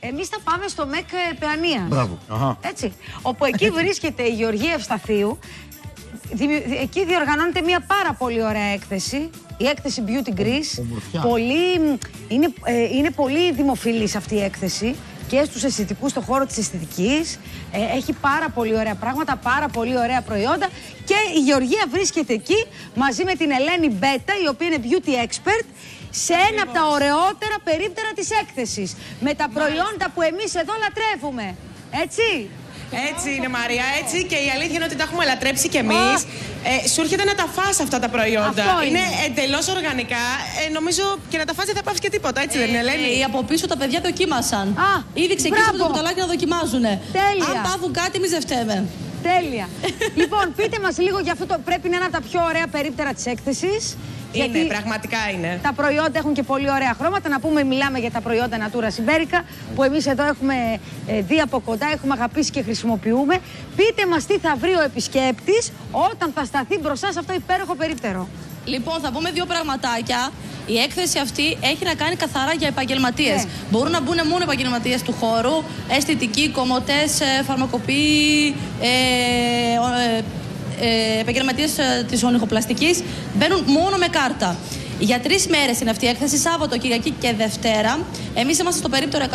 Εμείς θα πάμε στο ΜΕΚ ε, Παιανίας. Μπράβο. Αχα. Έτσι. Όπου εκεί βρίσκεται η Γεωργία Ευσταθίου. Δημι- Εκεί διοργανώνεται μια πάρα πολύ ωραία έκθεση. Η έκθεση Beauty Greece. ομορφιά. Πολύ, είναι, ε, είναι πολύ δημοφιλής αυτή η έκθεση και στους αισθητικούς, στον χώρο της αισθητικής. Ε, έχει πάρα πολύ ωραία πράγματα, πάρα πολύ ωραία προϊόντα και η Γεωργία βρίσκεται εκεί μαζί με την Ελένη Μπέτα, η οποία είναι beauty expert, σε ένα από τα ωραιότερα περίπτερα της έκθεσης. Με τα προϊόντα που εμείς εδώ λατρεύουμε. Έτσι. Έτσι είναι Μαρία, έτσι και η αλήθεια είναι ότι τα έχουμε λατρέψει κι εμείς. Ε, σου έρχεται να τα φας αυτά τα προϊόντα. Αυτό είναι. είναι εντελώς οργανικά. Ε, νομίζω και να τα φας δεν θα πάψει και τίποτα, έτσι δεν είναι, Ελένη; Ε, από πίσω τα παιδιά δοκίμασαν. Α, Ήδη ξεκίνησαμε μπράβο. το κουταλάκι να δοκιμάζουν. Τέλεια. Αν πάθουν κάτι, εμεί δεν φταίμε. Τέλεια. λοιπόν, πείτε μας λίγο για αυτό το. Πρέπει να είναι από τα πιο ωραία περίπτερα της έκθεσης. Είναι, πραγματικά είναι. Τα προϊόντα έχουν και πολύ ωραία χρώματα. Να πούμε, μιλάμε για τα προϊόντα Natura Siberica που εμείς εδώ έχουμε ε, δει από κοντά, έχουμε αγαπήσει και χρησιμοποιούμε. Πείτε μας τι θα βρει ο επισκέπτης όταν θα σταθεί μπροστά σε αυτό το υπέροχο περίπτερο. Λοιπόν, θα πούμε δύο πραγματάκια. Η έκθεση αυτή έχει να κάνει καθαρά για επαγγελματίες. Ναι. Μπορούν να μπουν μόνο επαγγελματίες του χώρου, αισθητικοί, κομμωτές, φαρμακοποιοί, ε, ε, ε, επαγγελματίες της ονυχοπλαστική. Μπαίνουν μόνο με κάρτα. Για τρεις μέρες είναι αυτή η έκθεση, Σάββατο, Κυριακή και Δευτέρα. Εμείς είμαστε στο περίπτερο 147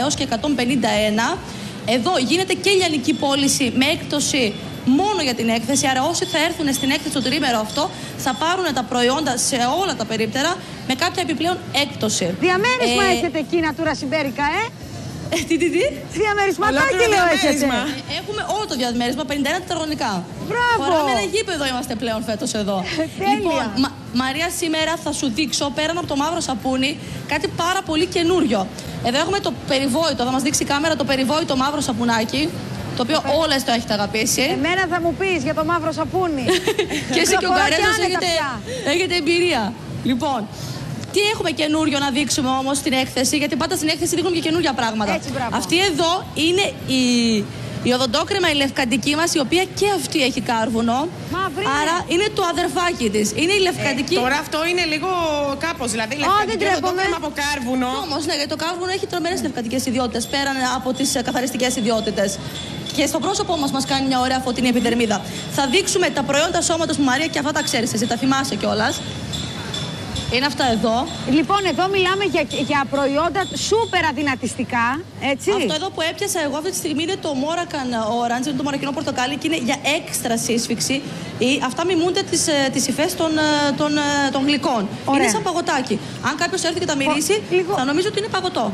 έως και 151. Εδώ γίνεται και λιανική πώληση με έκπτωση μόνο για την έκθεση. Άρα, όσοι θα έρθουν στην έκθεση το τρίμερο αυτό, θα πάρουν τα προϊόντα σε όλα τα περίπτερα με κάποια επιπλέον έκπτωση. Διαμέρισμα Ε, έχετε εκεί Natura Siberica, ε! Τι, τι, τι; Διαμερισματάκι Ολόκληρο λέω έχετε. διαμέρισμα. Ε, Έχουμε όλο το διαμέρισμα, 51 τετραγωνικά. Μπράβο. Φοράμε ένα γήπεδο είμαστε πλέον φέτος εδώ. Τέλεια. λοιπόν, Μα- Μαρία, σήμερα θα σου δείξω πέραν από το μαύρο σαπούνι κάτι πάρα πολύ καινούριο. Εδώ έχουμε το περιβόητο, θα μας δείξει η κάμερα το περιβόητο μαύρο σαπουνάκι. Το οποίο όλες το έχετε αγαπήσει. Εμένα θα μου πεις για το μαύρο σαπούνι. και εσύ και ο Κυκλοφορώ Καρέζος άνετα έχετε, πια. έχετε εμπειρία. Λοιπόν, τι έχουμε καινούριο να δείξουμε όμως στην έκθεση, γιατί πάντα στην έκθεση δείχνουμε και καινούργια πράγματα. Έτσι, μπράβο. αυτή εδώ είναι η, η οδοντόκρεμα η λευκαντική μας, η οποία και αυτή έχει κάρβουνο. Μαύρη είναι. Άρα είναι το αδερφάκι της. Είναι η λευκαντική. Τώρα αυτό είναι λίγο κάπως. Δηλαδή, δεν λευκαντική τρέπομαι. οδοντόκρεμα από κάρβουνο. Όμως, ναι, γιατί το κάρβουνο έχει τρομερές λευκαντικές ιδιότητες πέραν από τις καθαριστικές ιδιότητες. Και στο πρόσωπό μας μας κάνει μια ωραία φωτεινή επιδερμίδα. Θα δείξουμε τα προϊόντα σώματος μου, Μαρία, και αυτά τα ξέρεις εσύ, τα θυμάσαι κιόλας. Είναι αυτά εδώ. Λοιπόν, εδώ μιλάμε για, για προϊόντα σούπερ αδυνατιστικά, έτσι. Αυτό εδώ που έπιασα εγώ αυτή τη στιγμή είναι το Moracan Orange, είναι το μορακινό πορτοκάλι και είναι για έξτρα σύσφυξη. Ή, αυτά μιμούνται τις, ε, τις υφές των, ε, των, ε, των γλυκών. Ωραία. Είναι σαν παγωτάκι. Αν κάποιος έρθει και τα μυρίσει, λίγο- θα νομίζω ότι είναι παγωτό.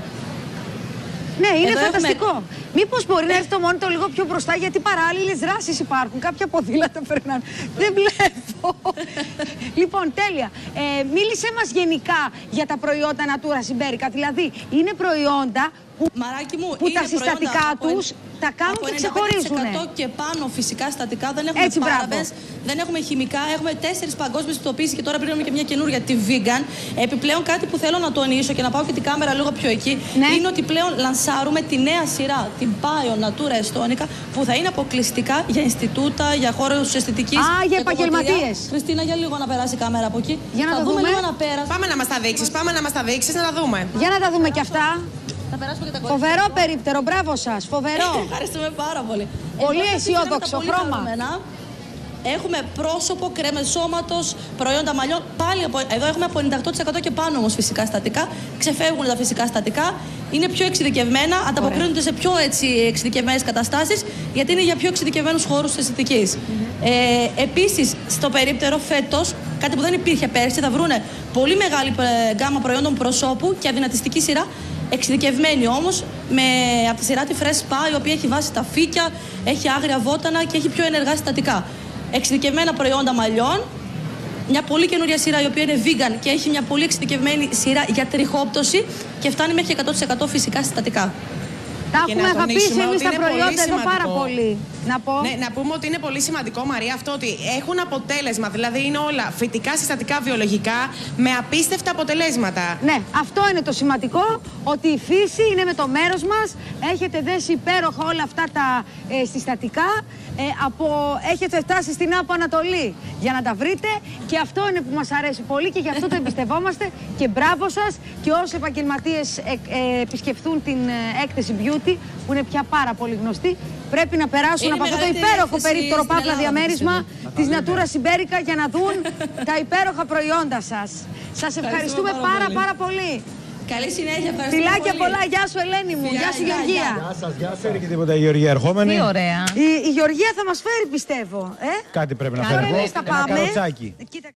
Ναι, είναι Εδώ φανταστικό. έχουμε- Μήπως μπορεί να έρθει το μόνιτο λίγο πιο μπροστά, γιατί παράλληλες δράσεις υπάρχουν. Κάποια ποδήλατα περνάνε. Δεν βλέπω. λοιπόν, τέλεια. Ε, μίλησέ μας γενικά για τα προϊόντα Natura Siberica. Δηλαδή, είναι προϊόντα που. Μαράκι μου, Που είναι τα συστατικά προϊόντα από τους εν- τα κάνουν από και 95% ξεχωρίζουνε. και πάνω φυσικά συστατικά. Δεν έχουμε Έτσι, μπράβο. παραβές, δεν έχουμε χημικά. Έχουμε τέσσερις παγκόσμιες πιστοποίησει και τώρα πήραμε και μια καινούρια, τη vegan. Επιπλέον κάτι που θέλω να τονίσω και να πάω και την κάμερα λίγο πιο εκεί Ναι. είναι ότι πλέον λανσάρουμε τη νέα σειρά, την Bio Natura Estonica, που θα είναι αποκλειστικά για Ινστιτούτα, για χώρους αισθητικής. Α, για επαγγελματίες. Χριστίνα, για λίγο να περάσει η κάμερα από εκεί. Για να θα τα δούμε δούμε. λίγο να πέρασε. Πάμε να μας τα δείξεις, πάμε να μας τα δείξεις, να τα δούμε. Για να τα δούμε κι αυτά. Θα περάσουμε και τα κορίτσια. Φοβερό περίπτερο, μπράβο σας. Φοβερό. Ευχαριστούμε πάρα πολύ. Πολύ Εδώ επίσης αισιόδοξο έχουμε τα πολύ χρώμα. χαρούμενα. Έχουμε πρόσωπο, κρέμες σώματος, προϊόντα μαλλιών. Πάλι από, εδώ έχουμε από 98% και πάνω όμως φυσικά στατικά. Ξεφεύγουν τα φυσικά στατικά. Είναι πιο εξειδικευμένα, ανταποκρίνονται σε πιο έτσι, εξειδικευμένες καταστάσεις, γιατί είναι για πιο εξειδικευμένους χώρους της αισθητική. Ε, Επίσης, στο περίπτερο φέτος, κάτι που δεν υπήρχε πέρσι, θα βρούνε πολύ μεγάλη ε, γκάμα προϊόντων προσώπου και αδυνατιστική σειρά Εξειδικευμένη όμως από τη σειρά τη Fresh Spa, η οποία έχει βάσει τα φύκια, έχει άγρια βότανα και έχει πιο ενεργά συστατικά. Εξειδικευμένα προϊόντα μαλλιών. Μια πολύ καινούρια σειρά η οποία είναι vegan και έχει μια πολύ εξειδικευμένη σειρά για τριχόπτωση και φτάνει μέχρι 100% φυσικά συστατικά. Τα Και έχουμε να τονίσουμε αγαπήσει εμείς ότι τα είναι προϊόντα πολύ εδώ πάρα σημαντικό. πολύ. Να πω. Ναι, να πούμε ότι είναι πολύ σημαντικό, Μαρία, αυτό ότι έχουν αποτέλεσμα. Δηλαδή είναι όλα φυτικά, συστατικά, βιολογικά, με απίστευτα αποτελέσματα. Ναι, αυτό είναι το σημαντικό, ότι η φύση είναι με το μέρος μας, έχετε δέσει υπέροχα όλα αυτά τα ε, συστατικά, ε, από, έχετε φτάσει στην Άπο Ανατολή για να τα βρείτε και αυτό είναι που μας αρέσει πολύ και γι' αυτό το εμπιστευόμαστε και μπράβο σας και όσοι επαγγελματίες ε, ε, επισκεφθούν την ε, έκθεση Beauty που είναι πια πάρα πολύ γνωστή πρέπει να περάσουν Είναι από αυτό το μεγαλύτερη υπέροχο έκθεση περίπτερο στην παύλα Ελλάδα, διαμέρισμα πιστεύω. της Natura Siberica για να δουν τα υπέροχα προϊόντα σας. Σας ευχαριστούμε πάρα πάρα πολύ. πάρα πολύ. Καλή συνέχεια, ευχαριστώ. Φιλάκια πολύ. πολλά, γεια σου Ελένη μου, Φιλιά, γεια σου γεια, Γεωργία. γεια. Γεια σας, γεια σας. Έρχεται τίποτα η Γεωργία ερχόμενη. Τι ωραία. Η, η Γεωργία θα μας φέρει πιστεύω, ε; Κάτι πρέπει να Τώρα φέρω. εμείς θα Ένα πάμε. καροτσάκι. Κοίτα.